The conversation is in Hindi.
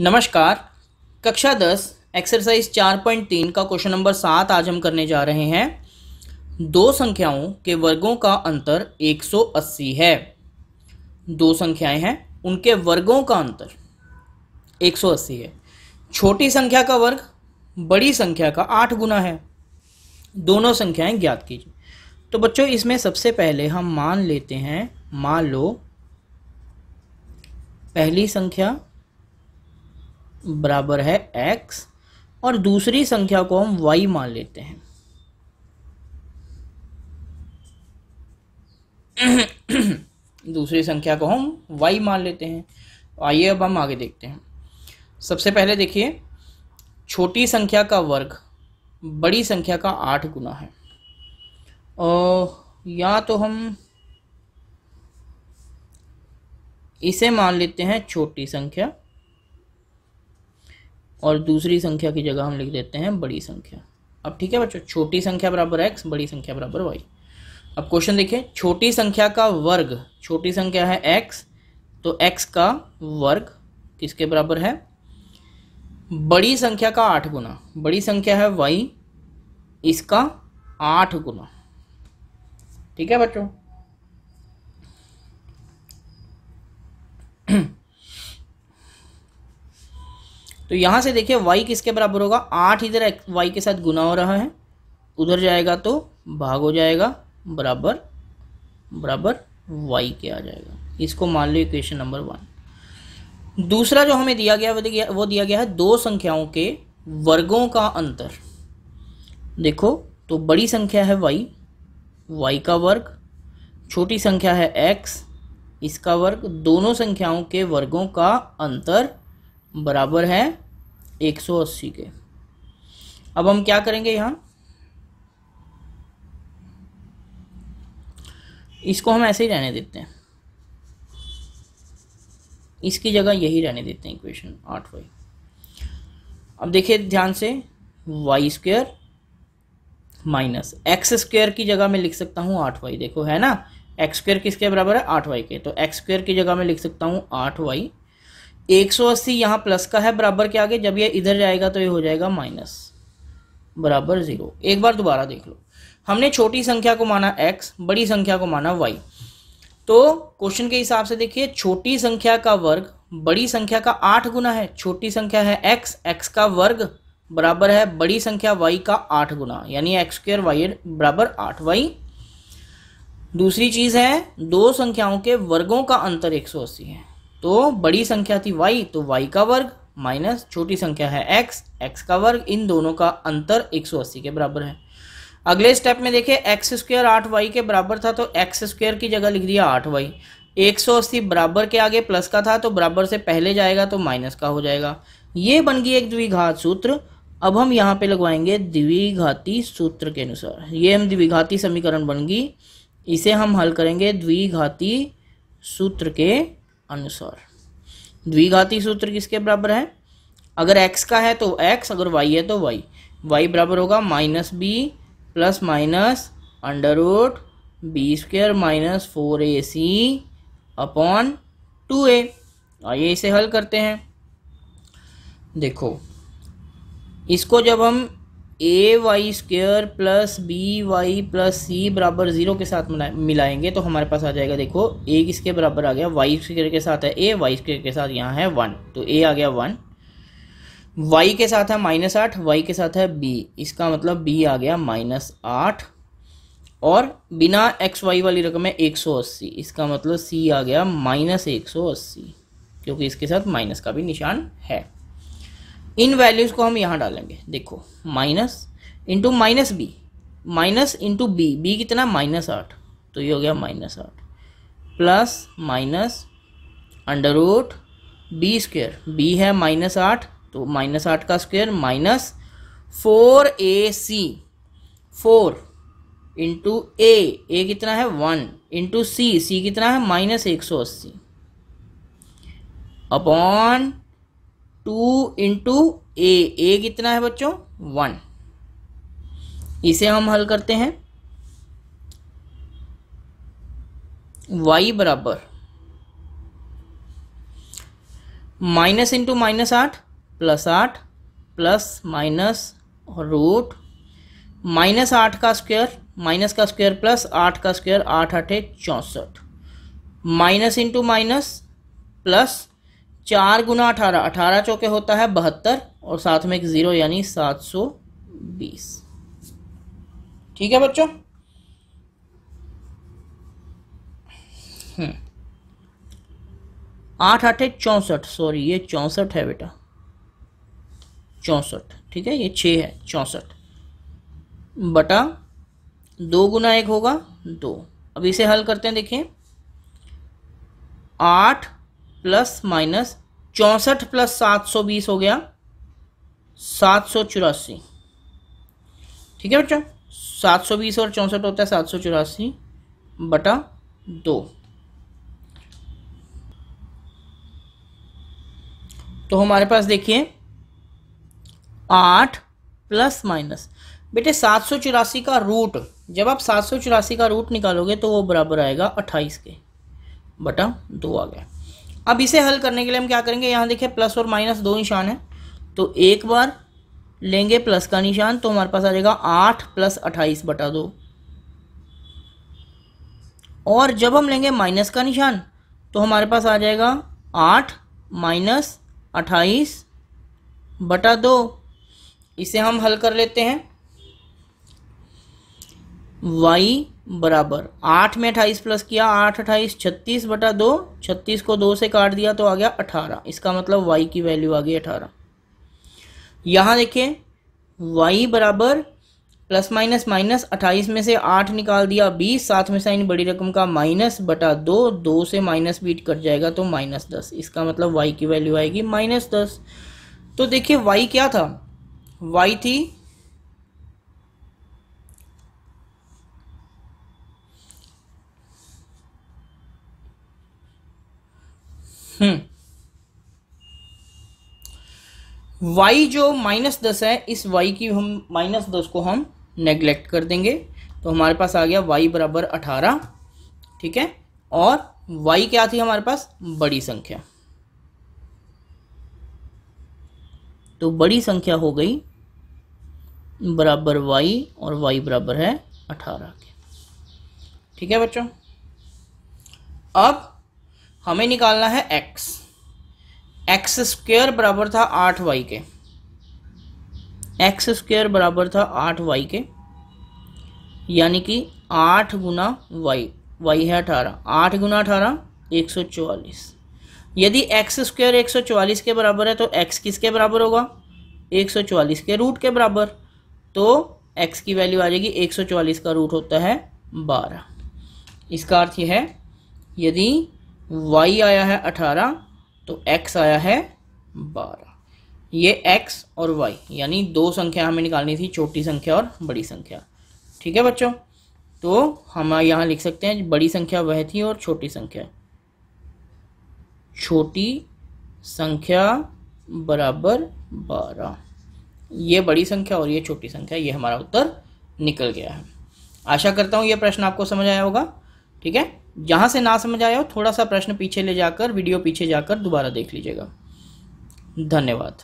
नमस्कार। कक्षा दस एक्सरसाइज चार पॉइंट तीन का क्वेश्चन नंबर सात आज हम करने जा रहे हैं। दो संख्याओं के वर्गों का अंतर 180 है। दो संख्याएँ हैं, उनके वर्गों का अंतर 180 है। छोटी संख्या का वर्ग, बड़ी संख्या का आठ गुना है। दोनों संख्याएँ ज्ञात कीजिए। तो बच्चों, इसमें सबसे पहले हम मान लेते हैं, मान लो पहली संख्या बराबर है x और दूसरी संख्या को हम y मान लेते हैं। दूसरी संख्या को हम y मान लेते हैं। आइए अब हम आगे देखते हैं। सबसे पहले देखिए, छोटी संख्या का वर्ग बड़ी संख्या का आठ गुना है। और या तो हम इसे मान लेते हैं छोटी संख्या और दूसरी संख्या की जगह हम लिख देते हैं बड़ी संख्या। अब ठीक है बच्चों, छोटी संख्या बराबर एक्स बड़ी संख्या बराबर वाई अब क्वेश्चन देखिए, छोटी संख्या का वर्ग, छोटी संख्या है एक्स तो एक्स का वर्ग किसके बराबर है? बड़ी संख्या का आठ गुना, बड़ी संख्या है वाई इसका आठ गुना। ठीक है बच्चों? तो यहाँ से देखिए y किसके बराबर होगा? आठ इधर y के साथ गुना हो रहा है। उधर जाएगा तो भाग हो जाएगा, बराबर बराबर y के आ जाएगा। इसको मान लो इक्वेशन नंबर वन दूसरा जो हमें दिया गया वो दिया वो दिया गया है दो संख्याओं के वर्गों का अंतर। देखो तो बड़ी संख्या है y y का वर्ग, छोटी संख्या है x, इसका वर्ग, दोनों संख्याओं के वर्गों का अंतर बराबर है 180 के। अब हम क्या करेंगे यहाँ? इसको हम ऐसे ही रहने देते हैं। इसकी जगह यही रहने देते हैं इक्वेशन आठ वाई अब देखिए ध्यान से y square minus x square की जगह मैं लिख सकता हूँ आठ वाई देखो, है ना? एक्स स्क्वेयर किसके बराबर है? आठ वाई के। तो एक्स स्क्वेयर की जगह मैं लिख सकता हूँ आठ वाई एक सौ अस्सी यहाँ प्लस का है बराबर के आगे, जब ये इधर जाएगा तो ये हो जाएगा माइनस बराबर ज़ीरो एक बार दोबारा देख लो। हमने छोटी संख्या को माना एक्स बड़ी संख्या को माना वाई तो क्वेश्चन के हिसाब से देखिए, छोटी संख्या का वर्ग, बड़ी संख्या का आठ गुना है। छोटी संख्या है एक्स एक्स का वर्ग बराबर है बड़ी संख्या वाई का आठ गुना। यानी एक्स स्क्र वाई बराबर आठ वाई दूसरी चीज़ है, दो संख्याओं के वर्गों का अंतर 180 है। तो बड़ी संख्या थी y तो y का वर्ग माइनस छोटी संख्या है x x का वर्ग इन दोनों का अंतर 180 के बराबर है। अगले स्टेप में देखिए एक्स स्क्र आठ वाई के बराबर था तो एक्स स्क्र की जगह लिख दिया आठ वाई एक सौ अस्सी बराबर के आगे प्लस का था तो बराबर से पहले जाएगा तो माइनस का हो जाएगा। ये बन गई एक द्विघात सूत्र। अब हम यहाँ पे लगवाएँगे द्विघाती सूत्र के अनुसार। ये हम द्विघाती समीकरण बन गई। इसे हम हल करेंगे द्विघाती सूत्र के अनुसार। द्विघाती सूत्र किसके बराबर है? अगर x का है तो x, अगर y है तो y y बराबर होगा minus b plus minus under root b square minus four a c upon two a आइए इसे हल करते हैं। देखो, इसको जब हम a y square plus b y plus c बराबर ज़ीरो के साथ मिलाएँगे तो हमारे पास आ जाएगा, देखो ए किसके बराबर आ गया वाई स्क्र के साथ है ए वाई स्क्र के साथ यहाँ है वन तो ए आ गया वन वाई के साथ है माइनस आठ वाई के साथ है बी इसका मतलब बी आ गया माइनस आठ. और बिना एक्स वाई वाली रकम है एक सौ अस्सी, इसका मतलब सी आ गया माइनस एक सौ अस्सी, क्योंकि इसके साथ माइनस का भी निशान है। इन वैल्यूज़ को हम यहाँ डालेंगे। देखो minus into minus b minus into b b कितना? माइनस आठ। तो ये हो गया माइनस आठ। Plus minus under root b square b है माइनस आठ तो माइनस आठ का square minus four a c four into a a कितना है? वन इंटू सी सी कितना है? माइनस एक सौ अस्सी। Upon two into a a कितना है बच्चों? वन। इसे हम हल करते हैं। y बराबर। माइनस इंटू माइनस आठ, प्लस आठ, प्लस माइनस रूट। माइनस आठ का स्क्वायर, माइनस का स्क्वायर प्लस आठ का स्क्वायर आठ आठे चौंसठ। माइनस इंटू माइनस प्लस चार गुना अठारह अठारह चौके होता है बहत्तर और साथ में एक ज़ीरो यानी सात सौ बीस। ठीक है बच्चों? हम्म। आठ, आठे चौंसठ सॉरी ये चौंसठ है बेटा। चौंसठ, ठीक है? ये छः है, चौंसठ। बटा दो गुना एक होगा दो। अब इसे हल करते हैं, देखिए। आठ प्लस माइनस चौंसठ प्लस सात सौ बीस हो गया। सात सौ चौरासी। ठीक है बच्चों? सात सौ बीस और चौंसठ होता है सात सौ चौरासी बटा दो। तो हमारे पास देखिए, आठ प्लस माइनस। बेटे, सात सौ चौरासी का रूट, जब आप सात सौ चौरासी का रूट निकालोगे तो वो बराबर आएगा अट्ठाईस के, बटा दो आ गया। अब इसे हल करने के लिए हम क्या करेंगे? यहाँ देखिए प्लस और माइनस दो निशान है। तो एक बार लेंगे प्लस का निशान तो हमारे पास आ जाएगा आठ प्लस अट्ठाईस बटा दो। और जब हम लेंगे माइनस का निशान तो हमारे पास आ जाएगा आठ माइनस अट्ठाईस बटा दो। इसे हम हल कर लेते हैं। y बराबर। आठ में अट्ठाईस प्लस किया, आठ, अट्ठाईस, छत्तीस बटा दो, छत्तीस को दो से काट दिया तो आ गया अठारह। इसका मतलब वाई की वैल्यू आ गई अठारह। यहाँ देखिए वाई बराबर प्लस माइनस माइनस अट्ठाईस में से आठ निकाल दिया बीस, साथ में साइन बड़ी रकम का माइनस बटा दो दो से माइनस बीट कट जाएगा तो माइनस दस। इसका मतलब वाई की वैल्यू आएगी माइनस दस। तो देखिए वाई क्या था? वाई थी हम्म। y जो माइनस दस है, इस y की हम माइनस दस को हम नेग्लेक्ट कर देंगे। तो हमारे पास आ गया y बराबर अठारह, ठीक है? और y क्या थी हमारे पास? बड़ी संख्या। तो बड़ी संख्या हो गई बराबर y और y बराबर है अठारह के। ठीक है बच्चों? अब हमें निकालना है x. एक्स स्क्वेयर बराबर था आठ वाई के. एक्स स्क्वेयर बराबर था आठ वाई के. यानी कि आठ गुना वाई वाई है अठारह. आठ गुना अठारह, एक सौ चौवालीस. यदि एक्स स्क्वेयर एक सौ चौवालीस के बराबर है तो एक्स किसके बराबर होगा? एक सौ चौवालीस के रूट के बराबर. तो एक्स की वैल्यू आ जाएगी एक सौ चौवालीस का रूट होता है बारह. इसका अर्थ यह है, यदि y आया है अठारह तो एक्स आया है बारह। ये एक्स और वाई यानी दो संख्या हमें निकालनी थी, छोटी संख्या और बड़ी संख्या। ठीक है बच्चों? तो हम यहाँ लिख सकते हैं, बड़ी संख्या वह थी और छोटी संख्या। छोटी संख्या बराबर बारह। ये बड़ी संख्या और ये छोटी संख्या, ये हमारा उत्तर निकल गया है। आशा करता हूँ ये प्रश्न आपको समझ आया होगा। ठीक है? जहाँ से ना समझ आया हो, थोड़ा सा प्रश्न पीछे ले जाकर वीडियो पीछे जाकर दोबारा देख लीजिएगा। धन्यवाद।